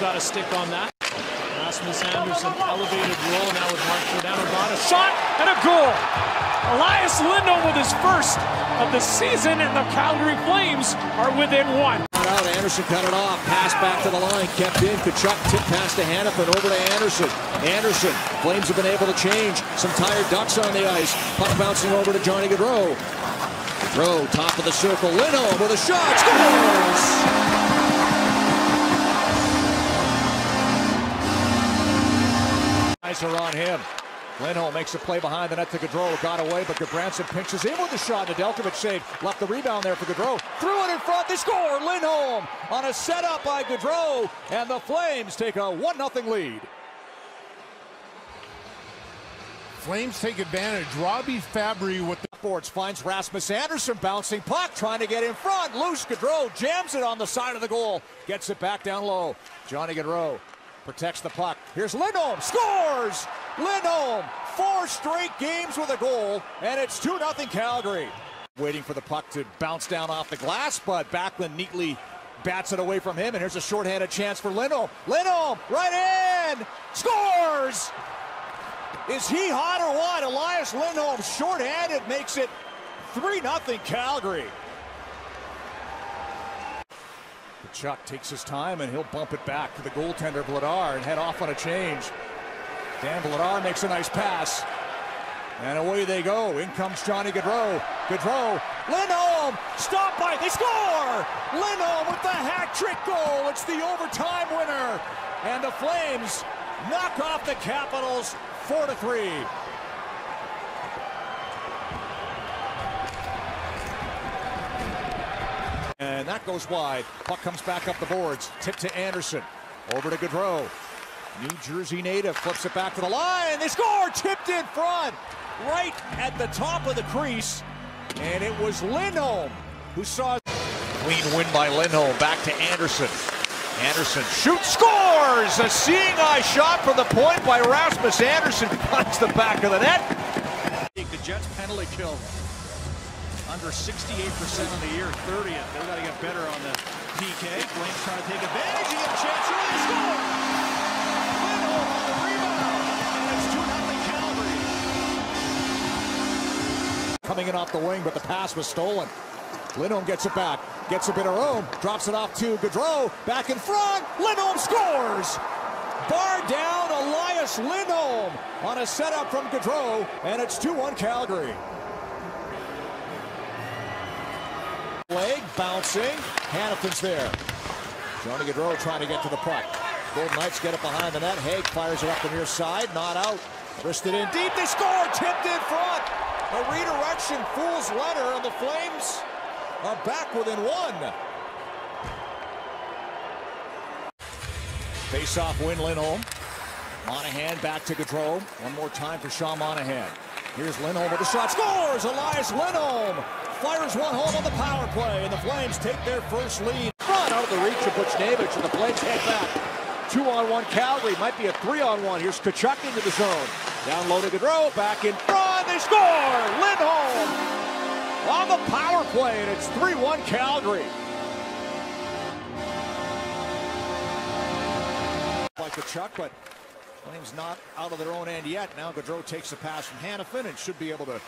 got a stick on that. Rasmus Andersson, elevated roll now with Mark Giordano. Got a shot and a goal. Elias Lindholm with his first of the season, and the Calgary Flames are within one. Out, Andersson cut it off. Pass back to the line. Kept in. Tkachuk tip pass to Hanifin. Over to Andersson. Andersson. Flames have been able to change. Some tired ducks on the ice. Puck bouncing over to Johnny Gaudreau. Gaudreau, top of the circle. Lindholm with a shot. Scores! Eyes are on him. Lindholm makes a play behind the net to Gaudreau. Got away, but Gudbranson pinches in with the shot. Nedeljkovic save. Left the rebound there for Gaudreau. Threw it in front. They score. Lindholm on a setup by Gaudreau. And the Flames take a 1-0 lead. Flames take advantage. Robby Fabbri with the boards finds Rasmus Andersson bouncing puck, trying to get in front. Loose Gaudreau jams it on the side of the goal. Gets it back down low. Johnny Gaudreau protects the puck. Here's Lindholm, scores! Lindholm, four straight games with a goal, and it's 2 0 Calgary. Waiting for the puck to bounce down off the glass, but Backlund neatly bats it away from him, and here's a shorthanded chance for Lindholm. Lindholm, right in, scores! Is he hot or what? Elias Lindholm, shorthanded, makes it 3 0 Calgary. Chuck takes his time and he'll bump it back to the goaltender Vladar and head off on a change. Dan Vladar makes a nice pass. And away they go. In comes Johnny Gaudreau. Gaudreau. Lindholm. Stop by. They score. Lindholm with the hat trick goal. It's the overtime winner. And the Flames knock off the Capitals 4 to 3. That goes wide. Puck comes back up the boards. Tip to Andersson. Over to Gaudreau. New Jersey native flips it back to the line. They score! Tipped in front. Right at the top of the crease. And it was Lindholm who saw clean win by Lindholm. Back to Andersson. Andersson shoots, scores! A seeing eye shot from the point by Rasmus Andersson. finds the back of the net. The Jets penalty kill under 68% on the year, 30th. They've got to get better on the PK. Flames trying to take advantage. You get a chance to really score. The rebound. And it's 2 0 Calgary. Coming in off the wing, but the pass was stolen. Lindholm gets it back, gets a bit of room, drops it off to Gaudreau, back in front, Lindholm scores! Bar down, Elias Lindholm on a setup from Gaudreau, and it's 2-1 Calgary. Bouncing. Hanifin's there. Johnny Gaudreau trying to get to the puck. Golden Knights get it behind the net. Hague fires it up the near side. Not out. Wristed in deep. They score. Tipped in front. A redirection. Fool's letter. And the Flames are back within one. Face-off win Lindholm. Monahan back to Gaudreau. One more time for Sean Monahan. Here's Lindholm with the shot. Scores! Elias Lindholm fires one home on the power play, and the Flames take their first lead. Run out of the reach of Buchnevich, and the Flames head back. Two on one Calgary, might be a three on one. Here's Tkachuk into the zone. Down low to Gaudreau, back in front, they score! Lindholm on the power play, and it's 3-1 Calgary. Like Tkachuk, but Flames not out of their own end yet. Now Gaudreau takes the pass from Hanifin and should be able to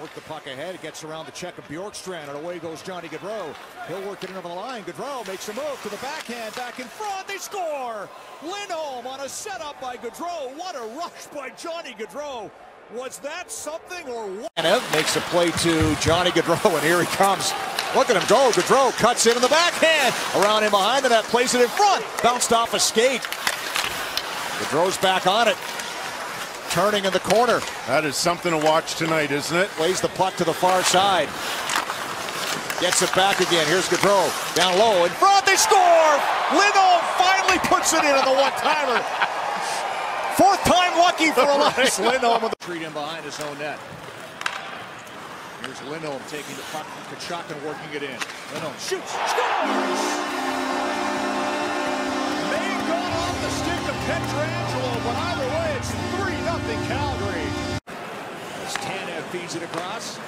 work the puck ahead. It gets around the check of Bjorkstrand, and away goes Johnny Gaudreau. He'll work it over the line. Gaudreau makes a move to the backhand, back in front. They score! Lindholm on a setup by Gaudreau. What a rush by Johnny Gaudreau. Was that something or what? Makes a play to Johnny Gaudreau, and here he comes. Look at him go. Gaudreau cuts in in the backhand. Around him behind the net, plays it in front. Bounced off a skate. Gaudreau's back on it. Turning in the corner. That is something to watch tonight, isn't it? Lays the puck to the far side. Gets it back again. Here's Gaudreau. Down low. In front. They score. Lindholm finally puts it in on the one-timer. Fourth time lucky for Elias Lindholm. With the treat in behind his own net. Here's Lindholm taking the puck from Tkachuk and working it in. Lindholm shoots. Scores! May have gone off the stick of Pietrangelo, but either way, it's 3 nothing Calgary. As Tanev feeds it across.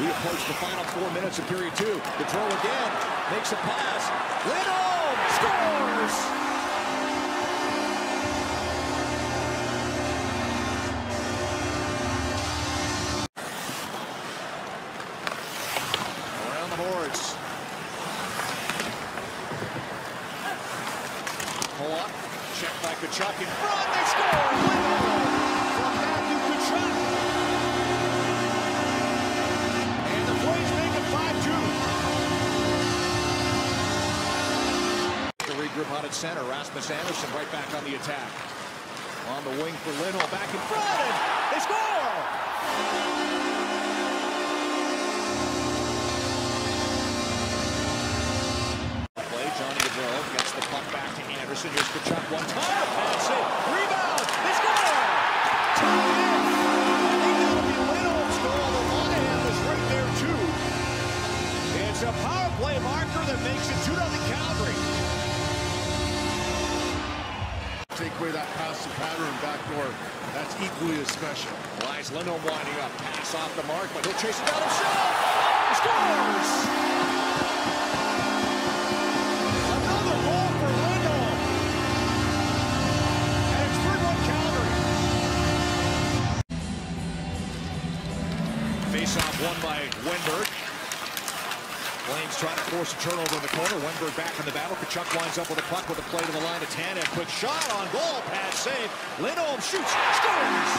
We approach the final four minutes of period two. Gaudreau again makes a pass. Lindholm scores! At center. Rasmus Andersson right back on the attack. On the wing for Lindholm. Back in front. And they score. Play. Johnny Gaudreau gets the puck back to Andersson. Here's Tkachuk one time. Backdoor. That's equally as special. Elias Lindholm winding up. Pass off the mark, but he'll chase it down himself. Scores! Another goal for Lindholm. And it's 3-1 Calgary. Face-off won by Wennberg. Flames trying to force a turnover in the corner. Wennberg back in the battle. Tkachuk winds up with a puck with a play to the line of Tanev. Quick shot on goal. Pass save. Lindholm shoots. Scores!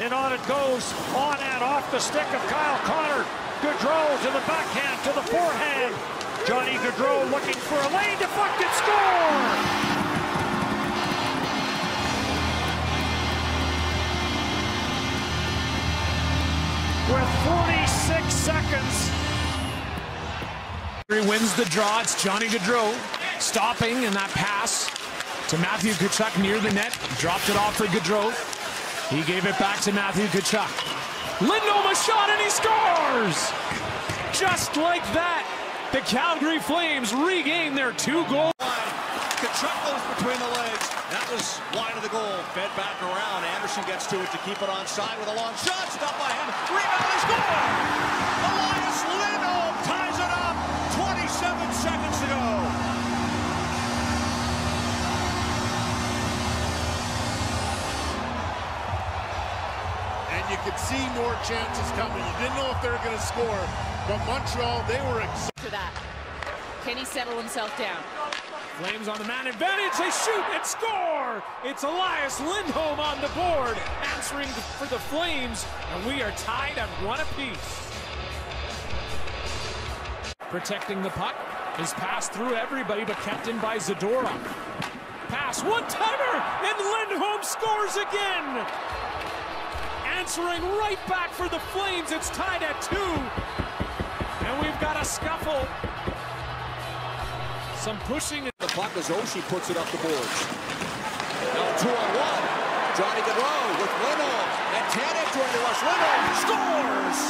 And on it goes, on and off the stick of Kyle Connor. Gaudreau to the backhand, to the forehand. Johnny Gaudreau looking for a lane deflected score! 46 seconds. He wins the draw. It's Johnny Gaudreau stopping in that pass to Matthew Tkachuk near the net. Dropped it off for Gaudreau. He gave it back to Matthew Tkachuk. Lindholm a shot and he scores! Just like that, the Calgary Flames regain their two goals. Tkachuk goes between the legs. That was wide of the goal. Fed back around. Andersson gets to it to keep it on side with a long shot. Stopped by him. Rebound. They score! Elias Lindholm ties it up. 27 seconds to go. And you could see more chances coming. You didn't know if they were going to score, but Montreal, they were excited. for that. Can he settle himself down? Flames on the man advantage. They shoot and score. It's Elias Lindholm on the board, answering for the Flames, and we are tied at one apiece. Protecting the puck. His pass through everybody, but kept in by Zadorov. Pass, one timer, and Lindholm scores again. Answering right back for the Flames. It's tied at two. And we've got a scuffle. Some pushing. The as Oshie puts it up the boards. Now two on one. Johnny Gaudreau with Lindholm. And Tanev trying to rush Lindholm. Scores!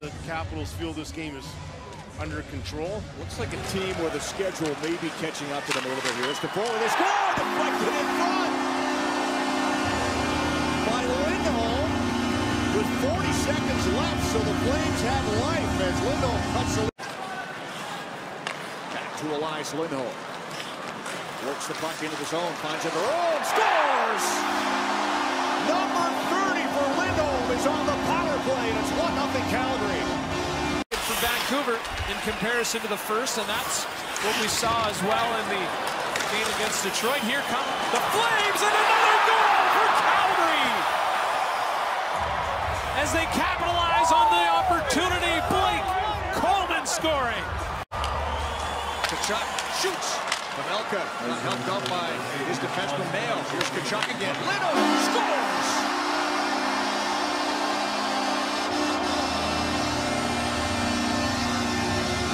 The Capitals feel this game is under control. Looks like a team where the schedule may be catching up to them a little bit here. It's Toffoli. They score! Deflected in seconds left, so the Flames have life as Lindholm cuts the Back to Elias Lindholm. Works the puck into the zone, finds it. Oh, scores! Number 30 for Lindholm is on the power play, and it's 1-0 Calgary. from Vancouver in comparison to the first, and that's what we saw as well in the game against Detroit. Here come the Flames, and another As they capitalize on the opportunity, Blake Coleman scoring. Tkachuk shoots. Pavelka is helped out by his defenseman Mayo. Here's Tkachuk again. Lindholm scores!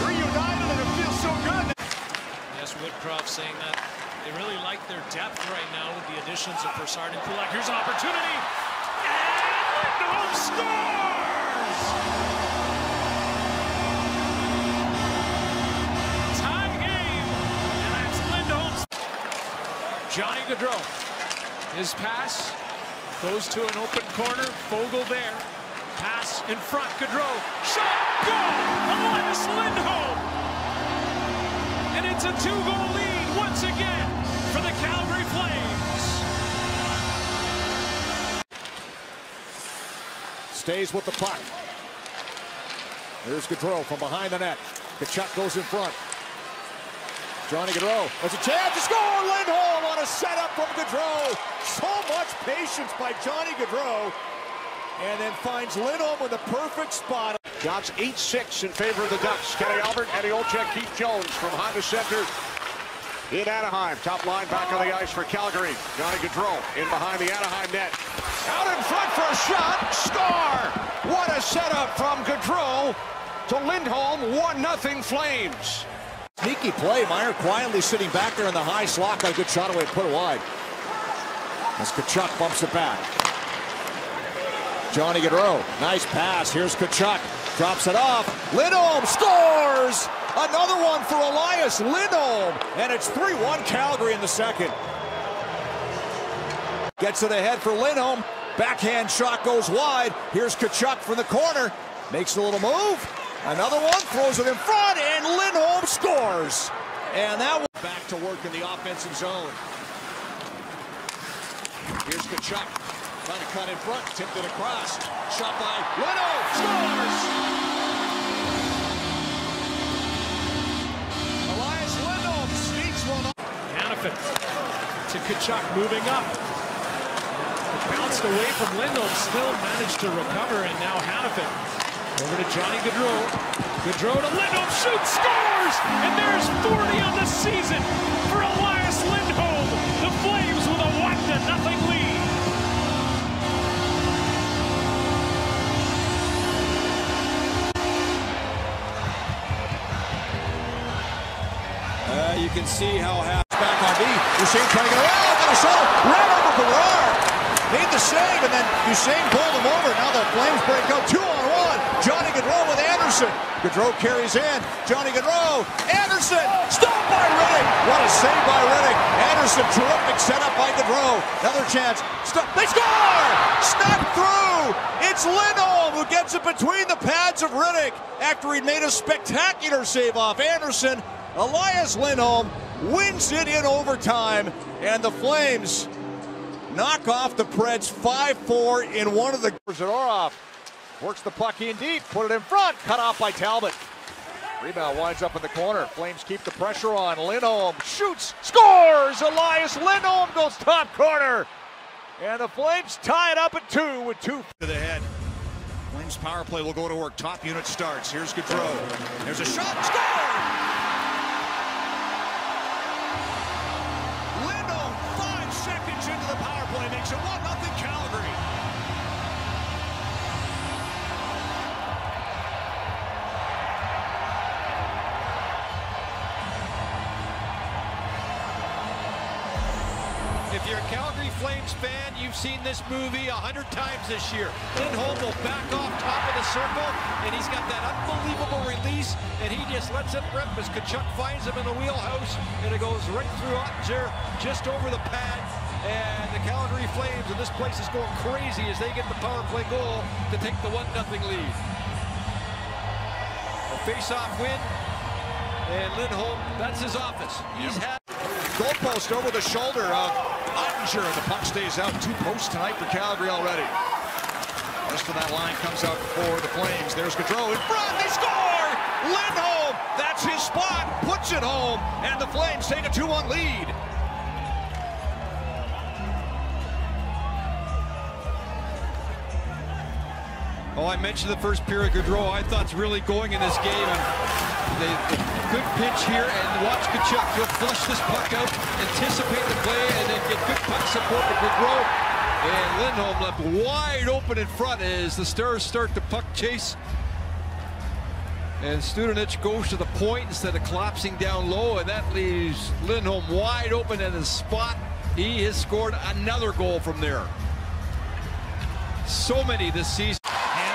Reunited and it feels so good. Yes, Woodcroft saying that they really like their depth right now with the additions of Brassard and Kulak. Here's an opportunity. Lindholm scores! Tie game. And that's Lindholm's. Johnny Gaudreau. His pass goes to an open corner. Fogel there. Pass in front. Gaudreau. Shot. Goal. Elias Lindholm. And it's a two-goal lead once again for the Calgary Flames. Stays with the puck. Here's Gaudreau from behind the net. Tkachuk goes in front. Johnny Gaudreau has a chance to score. Lindholm on a setup from Gaudreau. So much patience by Johnny Gaudreau. And then finds Lindholm with the perfect spot. Shots 8-6 in favor of the Ducks. Kenny Albert, Eddie Olczyk, Keith Jones from Honda Center in Anaheim. Top line back on the ice for Calgary. Johnny Gaudreau in behind the Anaheim net. Out in front for a shot. Score! What a setup from Gaudreau to Lindholm. 1-0 Flames. Sneaky play. Meyer quietly sitting back there in the high slot. Got a good shot away, put it wide. As Tkachuk bumps it back. Johnny Gaudreau, nice pass. Here's Tkachuk, drops it off. Lindholm scores! Another one for Elias Lindholm, and it's 3-1 Calgary in the second. Gets it ahead for Lindholm. Backhand shot goes wide. Here's Tkachuk from the corner. Makes a little move. Another one, throws it in front, and Lindholm scores. And that one back to work in the offensive zone. Here's Tkachuk. Trying to cut in front, tipped it across. Shot by Lindholm, scores! Hanifin to Tkachuk moving up. Bounced away from Lindholm, still managed to recover, and now Hanifin over to Johnny Gaudreau. Gaudreau to Lindholm, shoots, scores! And there's 40 on the season for Elias Lindholm. The Flames with a 1-0 lead. Uh, you can see how half back on D. Duchene trying to get around, oh, got a shot, ran over Gerard. Made the save, and then Duchene pulled him over. Now the Flames break out two on one. Johnny Gaudreau with Andersson. Gaudreau carries in. Johnny Gaudreau. Andersson. Stopped by Rittich. What a save by Rittich. Andersson, terrific setup by Gaudreau. Another chance. Stop. They score! Snuck through. It's Lindholm who gets it between the pads of Rittich after he made a spectacular save off Andersson. Elias Lindholm wins it in overtime, and the Flames knock off the Preds 5-4 in one of the... Zadorov works the puck in deep, put it in front, cut off by Talbot. Rebound winds up in the corner. Flames keep the pressure on. Lindholm shoots, scores! Elias Lindholm goes top corner. And the Flames tie it up at two with two to the head. Flames power play will go to work. Top unit starts. Here's Gaudreau. There's a shot. Score! If you're a Calgary Flames fan, you've seen this movie a hundred times this year. Lindholm will back off top of the circle, and he's got that unbelievable release, and he just lets it rip as Tkachuk finds him in the wheelhouse, and it goes right through Oettinger, just over the pad. And the Calgary Flames, and this place is going crazy as they get the power play goal to take the 1-0 lead. A face-off win, and Lindholm, that's his office. He's had goalpost over the shoulder of Oettinger. The puck stays out. Two posts tonight for Calgary already. Rest of that line comes out for the Flames. There's Gaudreau in front. They score! Lindholm, that's his spot. Puts it home. And the Flames take a 2-1 lead. Oh, I mentioned the first period, Gaudreau, I thought it's really going in this game. And they, the good pinch here, and watch Tkachuk. He'll flush this puck out, anticipate the play, and then get good puck support to Gaudreau. And Lindholm left wide open in front as the Stars start the puck chase. And Studenich goes to the point instead of collapsing down low, and that leaves Lindholm wide open in his spot. He has scored another goal from there. So many this season.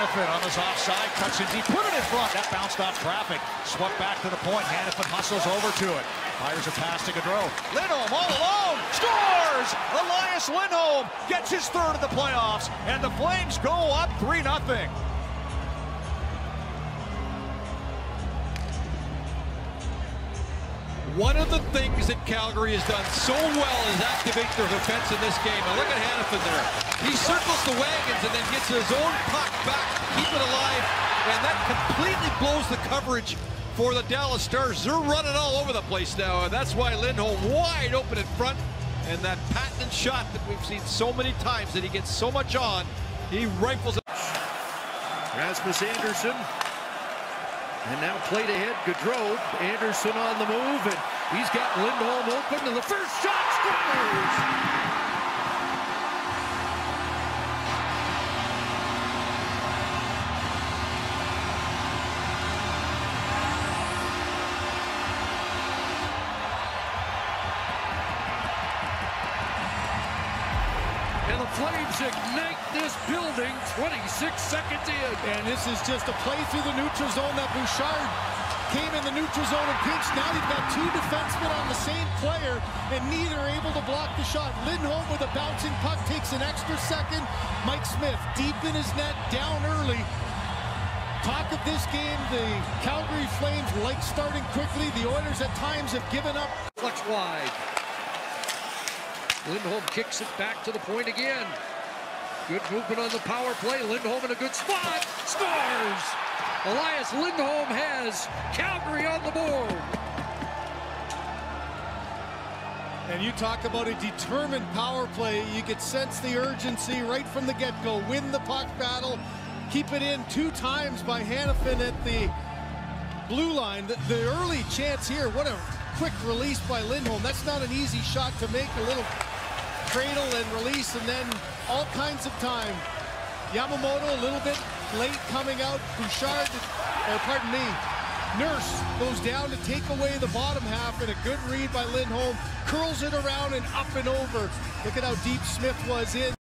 Hanifin on his offside, cuts in deep, put it in front. That bounced off traffic. Swept back to the point. Hanifin hustles over to it. Fires a pass to Gaudreau. Lindholm all alone. Scores! Elias Lindholm gets his third of the playoffs. And the Flames go up 3 One of the things that Calgary has done so well is activate their defense in this game. And look at Hanifin there. He circles the wagons and then gets his own puck back, keep it alive, and that completely blows the coverage for the Dallas Stars. They're running all over the place now, and that's why Lindholm wide open in front. And that patented shot that we've seen so many times that he gets so much on, he rifles it. Rasmus Andersson. And now played ahead, Gaudreau. Andersson on the move, and he's got Lindholm open, and the first shot scores! And the Flames ignite this building 26 seconds in. And this is just a play through the neutral zone that Bouchard came in the neutral zone and pinched. Now you've got two defensemen on the same player, and neither able to block the shot. Lindholm with a bouncing puck takes an extra second. Mike Smith deep in his net, down early. Talk of this game, the Calgary Flames like starting quickly. The Oilers at times have given up. Flex wide. Lindholm kicks it back to the point again. Good movement on the power play. Lindholm in a good spot. Scores! Elias Lindholm has Calgary on the board. And you talk about a determined power play. You could sense the urgency right from the get-go. Win the puck battle. Keep it in two times by Hanifin at the blue line. The, the early chance here, what a quick release by Lindholm. That's not an easy shot to make. A little cradle and release, and then all kinds of time. Yamamoto a little bit late coming out. Bouchard, or pardon me, Nurse goes down to take away the bottom half, and a good read by Lindholm. Curls it around and up and over. Look at how deep Smith was in.